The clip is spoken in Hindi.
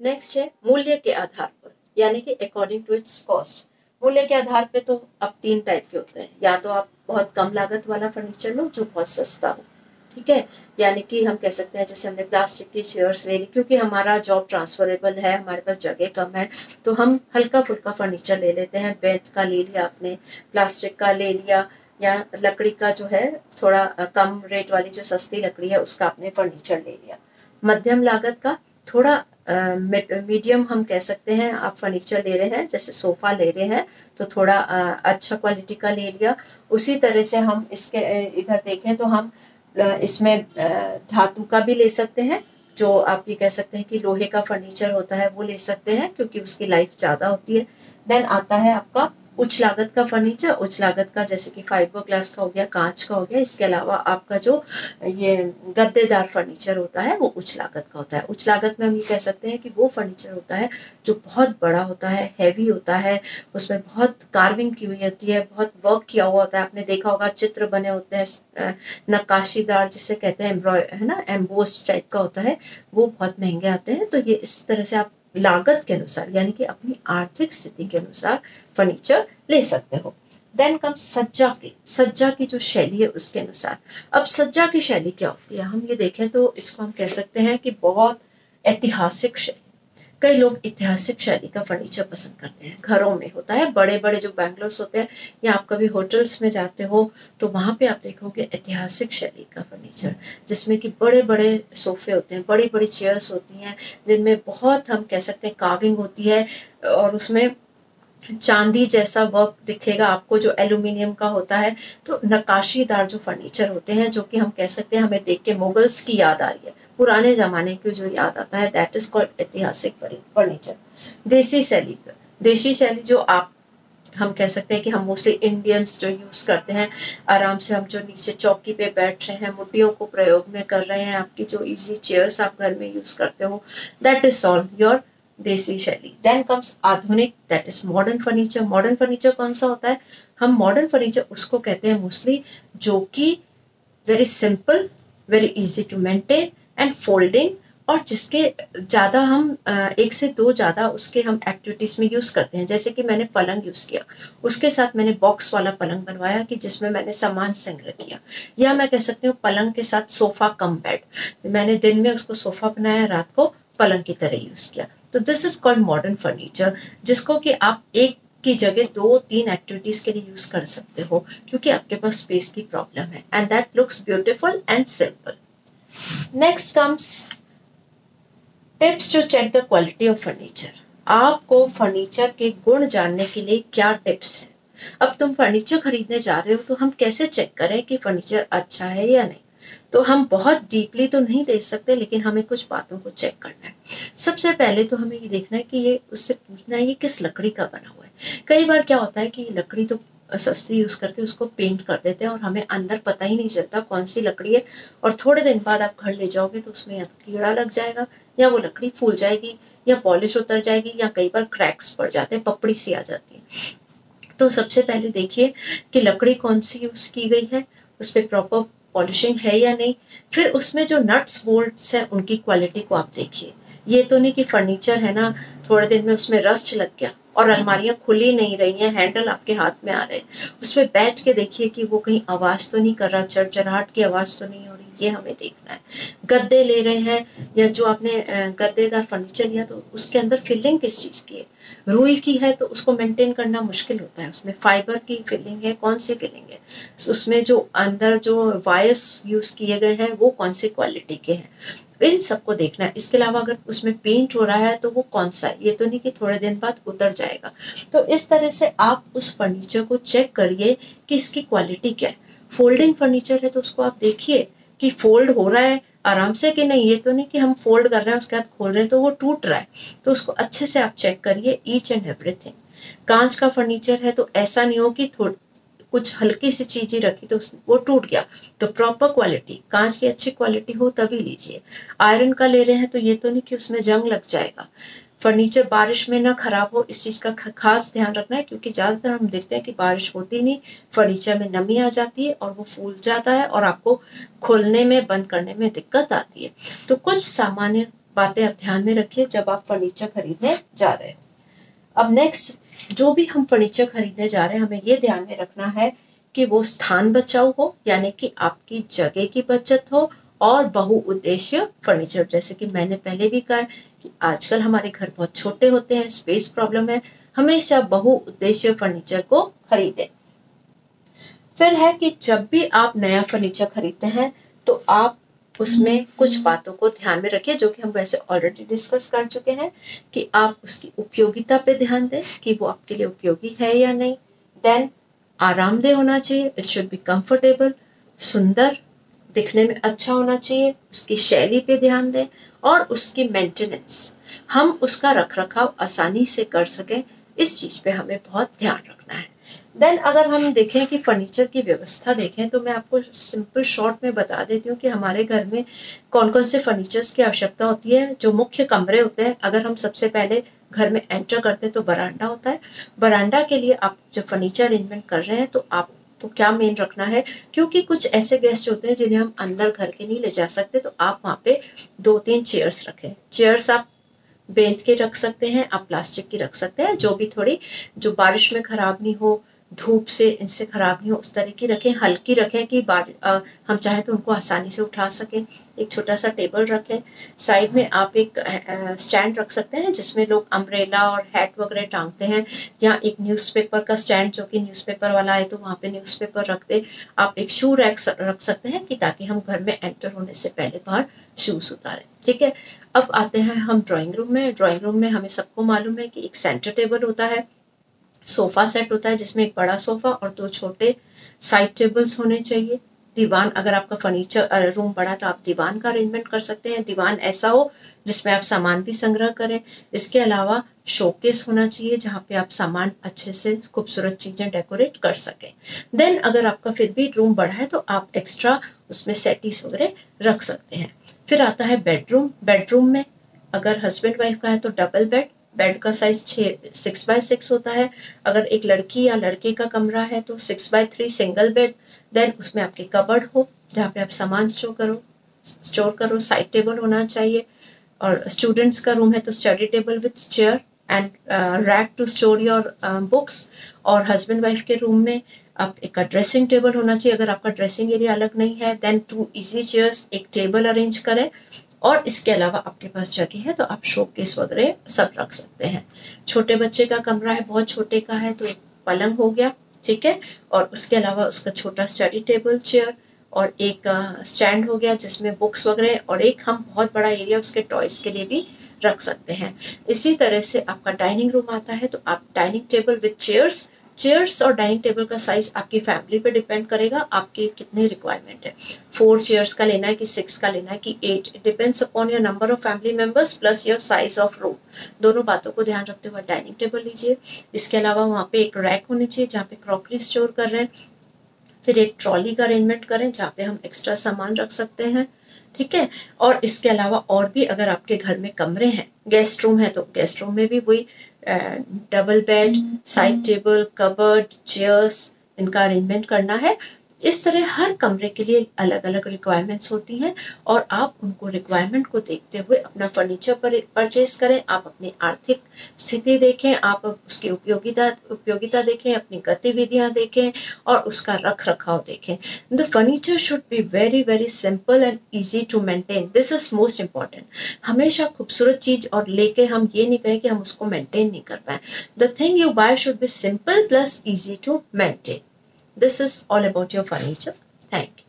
नेक्स्ट है मूल्य के आधार पर, यानी कि अकॉर्डिंग टू इट्स कॉस्ट मूल्य के आधार पे तो अब तीन टाइप के होते हैं। या तो आप बहुत कम लागत वाला फर्नीचर लो, जो बहुत सस्ता हो। ठीक है? यानी कि हम कह सकते हैं, जैसे हमने प्लास्टिक की चेयर्स ले ली, क्योंकि हमारा जॉब ट्रांसफरेबल है, हमारे पास जगह कम है तो हम हल्का फुल्का फर्नीचर ले लेते हैं। बेंत का ले लिया आपने प्लास्टिक का ले लिया, या लकड़ी का जो है, थोड़ा कम रेट वाली जो सस्ती लकड़ी है, उसका आपने फर्नीचर ले लिया। मध्यम लागत का थोड़ा मीडियम हम कह सकते हैं, आप फर्नीचर ले रहे हैं, जैसे सोफा ले रहे हैं तो थोड़ा अच्छा क्वालिटी का ले लिया। उसी तरह से हम इसके इधर देखें तो हम इसमें धातु का भी ले सकते हैं, जो आप ये कह सकते हैं कि लोहे का फर्नीचर होता है, वो ले सकते हैं, क्योंकि उसकी लाइफ ज़्यादा होती है। देन आता है आपका उच्च लागत का फर्नीचर उच्च लागत का जैसे कि फाइबर ग्लास का हो गया, कांच का हो गया, इसके अलावा आपका जो ये गद्देदार फर्नीचर होता है, वो उच्च लागत का होता है। उच्च लागत में हम ये कह सकते हैं कि वो फर्नीचर होता है जो बहुत बड़ा होता है हैवी होता है, उसमें बहुत कार्विंग की हुई होती है, बहुत वर्क किया हुआ होता है। आपने देखा होगा, चित्र बने होते हैं नक्काशीदार जिसे कहते हैं एम्ब्रॉय है ना एम्बोस टाइप का होता है, वो बहुत महँगे आते हैं। तो ये इस तरह से आप लागत के अनुसार, यानी कि अपनी आर्थिक स्थिति के अनुसार फर्नीचर ले सकते हो। देन कम सज्जा की। सज्जा की जो शैली है, उसके अनुसार। अब सज्जा की शैली क्या होती है? हम ये देखें तो इसको हम कह सकते हैं कि बहुत ऐतिहासिक शैली। कई लोग ऐतिहासिक शैली का फर्नीचर पसंद करते हैं। घरों में होता है बड़े बड़े जो बैंगलोर्स होते हैं, या आप कभी होटल्स में जाते हो तो वहाँ पे आप देखोगे ऐतिहासिक शैली का फर्नीचर जिसमें कि बड़े बड़े सोफे होते हैं बड़ी बड़ी चेयर्स होती हैं, जिनमें बहुत हम कह सकते हैं काविंग होती है, और उसमें चांदी जैसा वर्क दिखेगा आपको, जो एल्यूमिनियम का होता है तो नकाशीदार जो फर्नीचर होते हैं, जो कि हम कह सकते हैं हमें देख के मुगल्स की याद आ रही है। पुराने जमाने की जो याद आता है दैट इज़ कॉल्ड ऐतिहासिक फर्नीचर देसी शैली देशी शैली जो आप, हम कह सकते हैं कि हम मोस्टली इंडियंस जो यूज़ करते हैं, आराम से हम जो नीचे चौकी पे बैठ रहे हैं मुट्टियों को प्रयोग में कर रहे हैं, आपकी जो इजी चेयर्स आप घर में यूज़ करते हो दैट इज़ ऑल योर देसी शैली। देन कम्स आधुनिक that is modern furniture modern furniture कौन सा होता है? हम मॉडर्न फर्नीचर उसको कहते हैं मोस्टली जो कि very simple very easy to maintain and folding और जिसके ज़्यादा हम एक से दो ज़्यादा उसके हम एक्टिविटीज़ में यूज़ करते हैं। जैसे कि मैंने पलंग यूज़ किया। उसके साथ मैंने बॉक्स वाला पलंग बनवाया कि जिसमें मैंने सामान संग्रह किया। या मैं कह सकती हूँ पलंग के साथ सोफ़ा कम बेड मैंने दिन में उसको सोफ़ा बनाया, रात को पलंग की तरह यूज़ किया। तो this is called modern furniture जिसको कि आप एक की जगह दो, तीन एक्टिविटीज़ के लिए यूज़ कर सकते हो, क्योंकि आपके पास स्पेस की प्रॉब्लम है। And that looks beautiful and simple next comes tips to check the quality of furniture आपको फर्नीचर के गुण जानने के लिए क्या टिप्स है? अब तुम फर्नीचर खरीदने जा रहे हो तो हम कैसे चेक करें कि फर्नीचर अच्छा है या नहीं? तो हम बहुत डीपली तो नहीं देख सकते, लेकिन हमें कुछ बातों को चेक करना है। सबसे पहले तो हमें ये देखना है कि ये, उससे पूछना है ये किस लकड़ी का बना हुआ है। कई बार क्या होता है कि लकड़ी तो सस्ती यूज़ करके उसको पेंट कर देते हैं और हमें अंदर पता ही नहीं चलता कौन सी लकड़ी है। और थोड़े दिन बाद आप घर ले जाओगे तो उसमें या तो कीड़ा लग जाएगा या वो लकड़ी फूल जाएगी या पॉलिश उतर जाएगी या कई बार क्रैक्स पड़ जाते हैं, पपड़ी सी आ जाती है। तो सबसे पहले देखिए कि लकड़ी कौन सी यूज़ की गई है, उस पर प्रॉपर पॉलिशिंग है या नहीं। फिर उसमें जो नट्स बोल्ट्स हैं, उनकी क्वालिटी को आप देखिए। ये तो नहीं कि फर्नीचर है ना थोड़े दिन में उसमें रस्ट लग गया और अलमारियाँ खुली नहीं रही हैं हैंडल आपके हाथ में आ रहे हैं। उसमें बैठ के देखिए कि वो कहीं आवाज़ तो नहीं कर रहा, चरचराहट की आवाज़ तो नहीं हो रही, ये हमें देखना है। गद्दे ले रहे हैं या जो आपने गद्देदार फर्नीचर लिया तो उसके अंदर फिलिंग किस चीज़ की है? रुई की है तो उसको मेंटेन करना मुश्किल होता है। उसमें फाइबर की फिलिंग है, कौन सी फिलिंग है? उसमें जो अंदर जो वायर्स यूज़ किए गए हैं, वो कौन सी क्वालिटी के हैं? इन सबको देखना है। इसके अलावा अगर उसमें पेंट हो रहा है तो वो कौन सा है ये तो नहीं कि थोड़े दिन बाद उतर जाएगा। तो इस तरह से आप उस फर्नीचर को चेक करिए कि इसकी क्वालिटी क्या है। फोल्डिंग फर्नीचर है तो उसको आप देखिए कि फोल्ड हो रहा है आराम से कि नहीं। ये तो नहीं कि हम फोल्ड कर रहे हैं, उसके बाद खोल रहे हैं तो वो टूट रहा है। तो उसको अच्छे से आप चेक करिए ईच एंड एवरीथिंग कांच का फर्नीचर है तो ऐसा नहीं हो कि कुछ हल्की सी चीज़ ही रखी तो वो टूट गया। तो प्रॉपर क्वालिटी कांच की अच्छी क्वालिटी हो तभी लीजिए। आयरन का ले रहे हैं तो ये तो नहीं कि उसमें जंग लग जाएगा। फर्नीचर बारिश में ना खराब हो, इस चीज़ का खास ध्यान रखना है, क्योंकि ज़्यादातर हम देखते हैं कि बारिश होती नहीं, फर्नीचर में नमी आ जाती है और वो फूल जाता है और आपको खोलने में, बंद करने में दिक्कत आती है। तो कुछ सामान्य बातें आप ध्यान में रखिए जब आप फर्नीचर खरीदने जा रहे हो। अब नेक्स्ट जो भी हम फर्नीचर खरीदने जा रहे हैं, हमें ये ध्यान में रखना है कि वो स्थान बचाओ हो, यानी कि आपकी जगह की बचत हो और बहुउद्देश्य फर्नीचर, जैसे कि मैंने पहले भी कहा कि आजकल हमारे घर बहुत छोटे होते हैं स्पेस प्रॉब्लम है, हमेशा बहुउद्देश्य फर्नीचर को खरीदें। फिर है कि जब भी आप नया फर्नीचर खरीदते हैं तो आप उसमें कुछ बातों को ध्यान में रखिए, जो कि हम वैसे ऑलरेडी डिस्कस कर चुके हैं, कि आप उसकी उपयोगिता पे ध्यान दें, कि वो आपके लिए उपयोगी है या नहीं। देन आरामदेह होना चाहिए इट शुड बी कंफर्टेबल सुंदर दिखने में अच्छा होना चाहिए, उसकी शैली पे ध्यान दें और उसकी मेंटेनेंस हम उसका रख रखाव आसानी से कर सकें, इस चीज़ पे हमें बहुत ध्यान रखना है। देन अगर हम देखें कि फर्नीचर की व्यवस्था देखें तो मैं आपको सिंपल शॉर्ट में बता देती हूँ कि हमारे घर में कौन कौन से फर्नीचर्स की आवश्यकता होती है, जो मुख्य कमरे होते हैं। अगर हम सबसे पहले घर में एंटर करते हैं तो बरांडा होता है। बरांडा के लिए आप जब फर्नीचर अरेंजमेंट कर रहे हैं तो आप तो क्या मेन रखना है? क्योंकि कुछ ऐसे गेस्ट होते हैं जिन्हें हम अंदर घर के नहीं ले जा सकते तो आप वहाँ पे दो तीन चेयर्स रखें। चेयर्स आप बेंत के रख सकते हैं, आप प्लास्टिक की रख सकते हैं, जो भी थोड़ी, जो बारिश में खराब नहीं हो धूप से इनसे खराब नहीं हो उस तरह की रखें हल्की रखें कि आ, हम चाहे तो उनको आसानी से उठा सकें। एक छोटा सा टेबल रखें। साइड में आप एक स्टैंड रख सकते हैं जिसमें लोग अम्ब्रेला और हैट वगैरह टांगते हैं या एक न्यूज़पेपर का स्टैंड जो कि न्यूज़पेपर वाला है तो वहाँ पे न्यूज़पेपर रख दे। आप एक शू रैक रख सकते हैं कि ताकि हम घर में एंटर होने से पहले बाहर शूज़ उतारें। ठीक है? अब आते हैं हम ड्राइंग रूम में। ड्राइंग रूम में हमें सबको मालूम है कि एक सेंटर टेबल होता है। सोफा सेट होता है जिसमें एक बड़ा सोफा और दो छोटे साइड टेबल्स होने चाहिए। दीवान, अगर आपका फर्नीचर रूम बड़ा तो आप दीवान का अरेंजमेंट कर सकते हैं। दीवान ऐसा हो जिसमें आप सामान भी संग्रह करें। इसके अलावा शोकेस होना चाहिए जहाँ पे आप सामान अच्छे से खूबसूरत चीज़ें डेकोरेट कर सकें। देन अगर आपका फिर भी रूम बड़ा है तो आप एक्स्ट्रा उसमें सेटिस वगैरह रख सकते हैं। फिर आता है बेडरूम बेडरूम में अगर हस्बैंड वाइफ का है तो डबल बेड बेड का साइज़ छः सिक्स बाय सिक्स होता है। अगर एक लड़की या लड़के का कमरा है तो six by three single bed then उसमें आपकी कबर्ड हो, जहाँ पे आप सामान स्टोर करो स्टोर करो साइड टेबल होना चाहिए। और स्टूडेंट्स का रूम है तो study table with chair and rack to store your books और हस्बैंड वाइफ के रूम में आप एक ड्रेसिंग टेबल होना चाहिए। अगर आपका ड्रेसिंग एरिया अलग नहीं है देन टू इजी चेयर्स एक टेबल अरेंज करें। और इसके अलावा आपके पास जगह है तो आप शोकेस वगैरह सब रख सकते हैं। छोटे बच्चे का कमरा है, बहुत छोटे का है तो पलंग हो गया, ठीक है? और उसके अलावा उसका छोटा स्टडी टेबल चेयर और एक स्टैंड हो गया, जिसमें बुक्स वगैरह और एक हम बहुत बड़ा एरिया उसके टॉयज के लिए भी रख सकते हैं। इसी तरह से आपका डाइनिंग रूम आता है तो आप dining table with chairs chairs और डाइनिंग टेबल का साइज़ आपकी फैमिली पे डिपेंड करेगा, आपके कितने रिक्वायरमेंट है। फोर चेयर्स का लेना है कि सिक्स का लेना है कि it depends upon your number of family members plus your size of room दोनों बातों को ध्यान रखते हुए डाइनिंग टेबल लीजिए। इसके अलावा वहाँ पे एक रैक होनी चाहिए जहाँ पे क्रॉकरी स्टोर कर रहे हैं। फिर एक ट्रॉली का अरेंजमेंट करें जहाँ पे हम एक्स्ट्रा सामान रख सकते हैं। ठीक है? और इसके अलावा और भी अगर आपके घर में कमरे हैं गेस्ट रूम है तो गेस्ट रूम में भी वही double bed side table cupboard chairs इनका अरेंजमेंट करना है। इस तरह हर कमरे के लिए अलग अलग रिक्वायरमेंट्स होती हैं और आप उनको रिक्वायरमेंट को देखते हुए अपना फर्नीचर पर परचेज करें, आप अपनी आर्थिक स्थिति देखें, आप उसकी उपयोगिता उपयोगिता देखें, अपनी गतिविधियाँ देखें और उसका रख रखाव देखें। The furniture should be very very simple and easy to maintain this is most important हमेशा खूबसूरत चीज़ और लेके हम ये नहीं कहें कि हम उसको मेंटेन नहीं कर पाए। The thing you buy should be simple plus easy to maintain This is all about your furniture. Thank you.